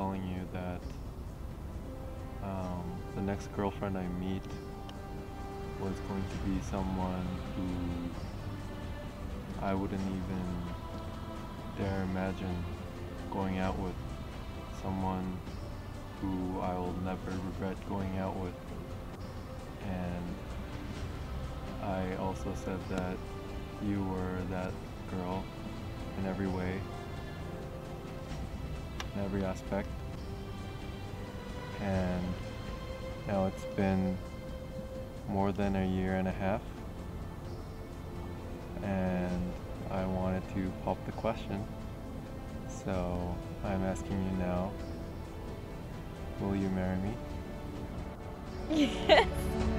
telling you that um, the next girlfriend I meet was going to be someone who I wouldn't even dare imagine going out with. Someone who I will never regret going out with. And I also said that you were that girl in every way in every aspect. And now it's been more than a year and a half. And I wanted to pop the question. So I'm asking you now will you marry me? Yes.